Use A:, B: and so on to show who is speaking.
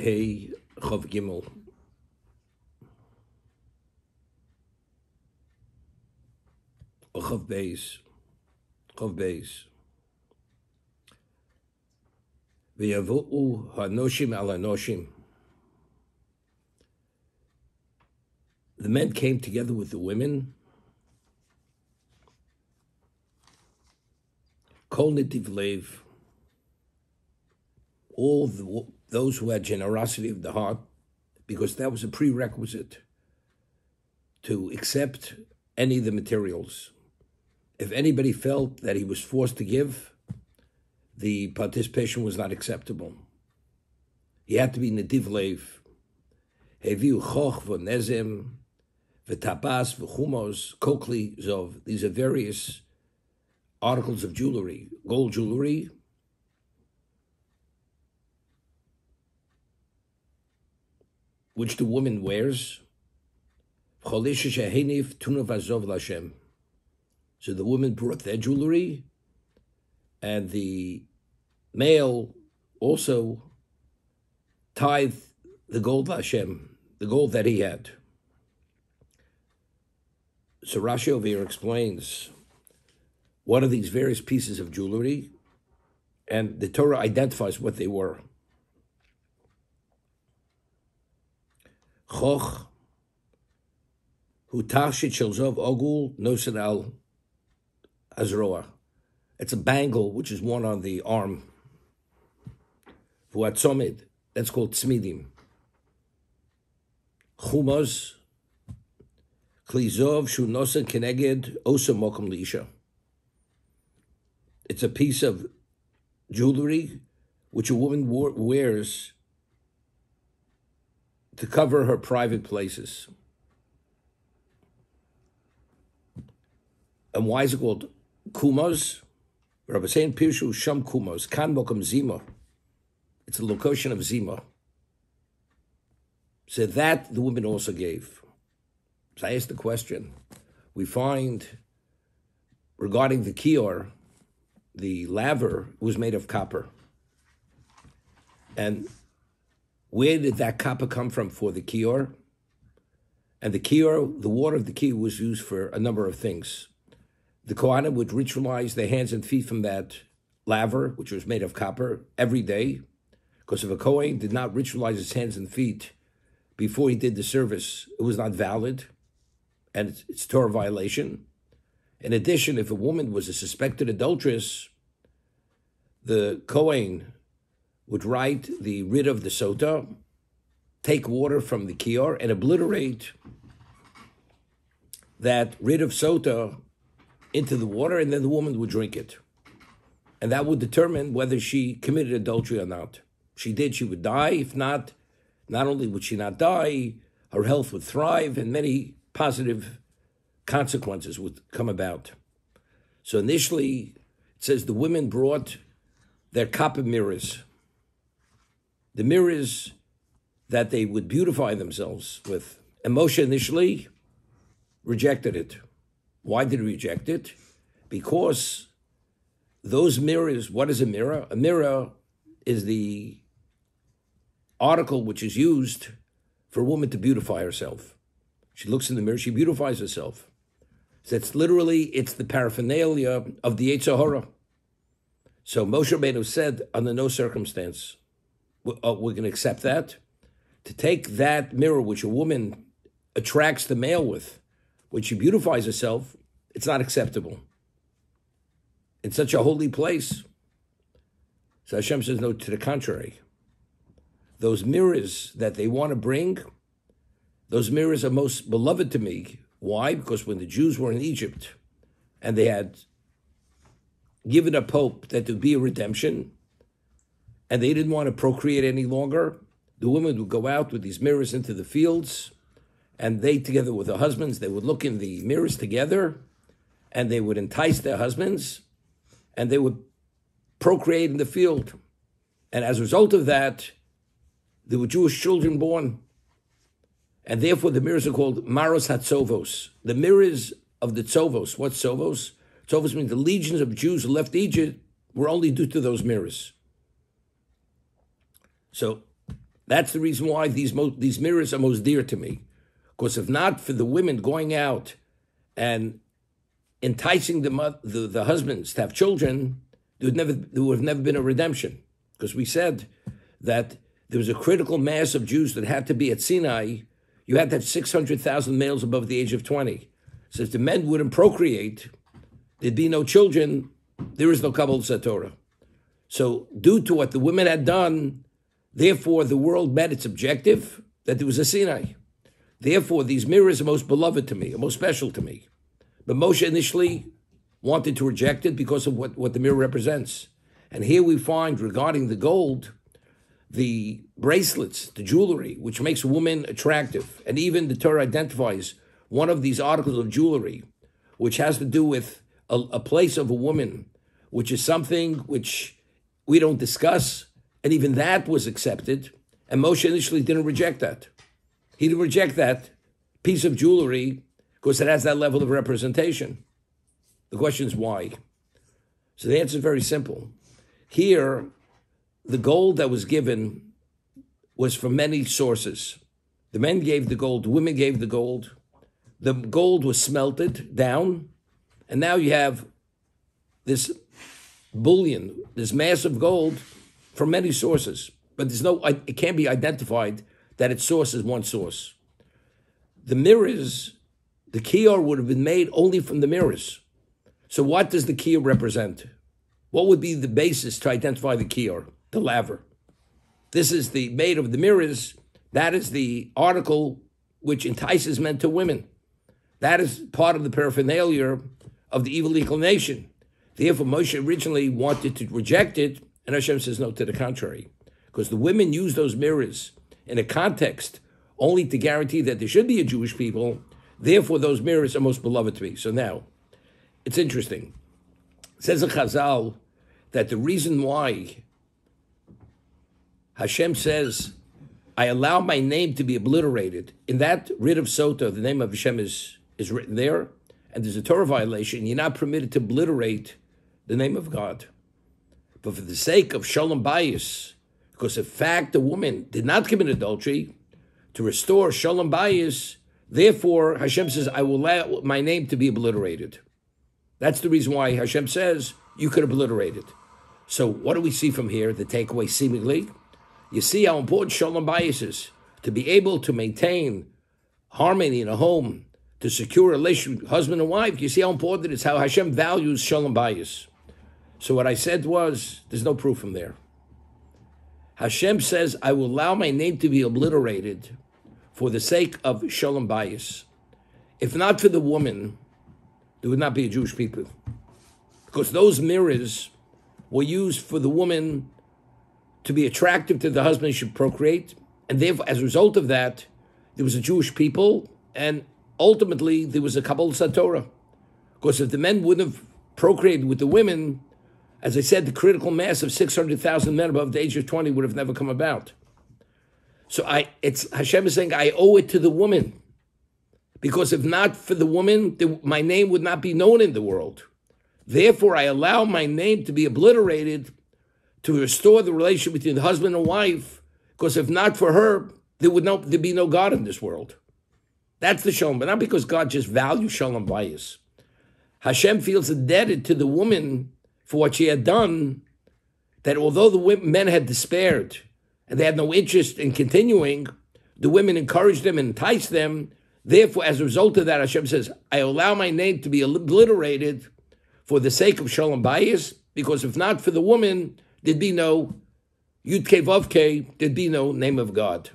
A: Hey Chav Gimel. Chav Beis. Chav Beis. V'yavu'u ha'noshim al ha'noshim. The men came together with the women. Kol nediv lev. All the, those who had generosity of the heart, because that was a prerequisite to accept any of the materials. If anybody felt that he was forced to give, the participation was not acceptable. He had to be nediv lev. Heviu choch v'tabas v'chumos kokli zov. These are various articles of jewelry, gold jewelry, which the woman wears. So the woman brought their jewelry, and the male also tithe the gold Hashem, the gold that he had. So Rashi over here explains what are these various pieces of jewelry, and the Torah identifies what they were. Choch, hu tashit shelzov ogul nosen al azroa. It's a bangle which is worn on the arm. Vuatzomid, that's called tzmidim. Chumos, klizov shu nosen keneged osa mokum liisha. It's a piece of jewelry which a woman wears to cover her private places. And why is it called kumos? Rabbi saying Pirshu Sham Kumos, Kan Mokum Zima. It's a location of Zima. So that the woman also gave. So I asked the question. We find regarding the kior, the laver was made of copper. And where did that copper come from for the kior? And the kior, the water of the kior was used for a number of things. The Kohanim would ritualize their hands and feet from that laver, which was made of copper, every day. Because if a Kohen did not ritualize his hands and feet before he did the service, it was not valid, and it's, it's Torah violation. In addition, if a woman was a suspected adulteress, the Kohen would write the writ of the sota, take water from the kior, and obliterate that writ of sota into the water, and then the woman would drink it. And that would determine whether she committed adultery or not. If she did, she would die. If not, not only would she not die, her health would thrive, and many positive consequences would come about. So initially, it says the women brought their copper mirrors, the mirrors that they would beautify themselves with. And Moshe initially rejected it. Why did he reject it? Because those mirrors, what is a mirror? A mirror is the article which is used for a woman to beautify herself. She looks in the mirror, she beautifies herself. So it's literally, it's the paraphernalia of the Yetzer Hara. So Moshe Rabbeinu said, under no circumstance, we're, going to accept that. To take that mirror, which a woman attracts the male with, when she beautifies herself, it's not acceptable. In such a holy place. So Hashem says, no, to the contrary. Those mirrors that they want to bring, those mirrors are most beloved to me. Why? Because when the Jews were in Egypt and they had given up hope that there'd be a redemption, and they didn't want to procreate any longer, the women would go out with these mirrors into the fields, and they, together with their husbands, they would look in the mirrors together, and they would entice their husbands, and they would procreate in the field. And as a result of that, there were Jewish children born. And therefore, the mirrors are called Maros Hatzovos, the mirrors of the Tzovos. What's Tzovos? Tzovos means the legions of Jews who left Egypt were only due to those mirrors. So That's the reason why these mo- these mirrors are most dear to me. Because if not for the women going out and enticing the, the, the husbands to have children, there would never there would have never been a redemption. Because we said that there was a critical mass of Jews that had to be at Sinai. You had to have six hundred thousand males above the age of twenty. So if the men wouldn't procreate, there'd be no children. There is no Kabbalas Torah. So due to what the women had done, therefore the world met its objective that there was a Sinai. Therefore, these mirrors are most beloved to me, are most special to me. But Moshe initially wanted to reject it because of what, what the mirror represents. And here we find regarding the gold, the bracelets, the jewelry, which makes a woman attractive. And even the Torah identifies one of these articles of jewelry, which has to do with a, a place of a woman, which is something which we don't discuss. And even that was accepted. And Moshe initially didn't reject that. He didn't reject that piece of jewelry because it has that level of representation. The question is why? So the answer is very simple. Here, the gold that was given was from many sources. The men gave the gold, the women gave the gold. The gold was smelted down, and now you have this bullion, this massive gold from many sources. But there's no, it can't be identified that its source is one source. The mirrors, the kior would have been made only from the mirrors. So what does the kior represent? What would be the basis to identify the kior, the laver? This is the made of the mirrors. That is the article which entices men to women. That is part of the paraphernalia of the evil inclination. Therefore, Moshe originally wanted to reject it, and Hashem says no to the contrary. Because the women use those mirrors in a context only to guarantee that there should be a Jewish people. Therefore, those mirrors are most beloved to me. So now, it's interesting. It says in Chazal that the reason why Hashem says, I allow my name to be obliterated, in that writ of Sota, the name of Hashem is, is written there, and there's a Torah violation, you're not permitted to obliterate the name of God. But for the sake of Shalom Bayis, because in fact the woman did not commit adultery, to restore Shalom Bayis, therefore Hashem says, I will allow my name to be obliterated. That's the reason why Hashem says you could obliterate it. So what do we see from here? The takeaway seemingly, you see how important shalom bayis is to be able to maintain harmony in a home, to secure a relationship husband and wife. You see how important it is, how Hashem values shalom bayis. So what I said was, there's no proof from there. Hashem says, I will allow my name to be obliterated for the sake of shalom bayis. If not for the woman, there would not be a Jewish people. Because those mirrors were used for the woman to be attractive to the husband, should procreate. And therefore, as a result of that, there was a Jewish people, and ultimately there was a Kabbalas Torah. Because if the men wouldn't have procreated with the women, as I said, the critical mass of 600,000 men above the age of 20 would have never come about. So I, it's Hashem is saying, I owe it to the woman because if not for the woman, the, my name would not be known in the world. Therefore, I allow my name to be obliterated to restore the relationship between the husband and wife, because if not for her, there would no, there be no God in this world. That's the shalom, but not because God just values shalom bayis. Hashem feels indebted to the woman for what she had done, that although the men had despaired and they had no interest in continuing, the women encouraged them and enticed them Therefore, as a result of that, Hashem says, I allow my name to be obliterated for the sake of Shalom Bayis, because if not for the woman, there'd be no Yud Vavke, there'd be no name of God.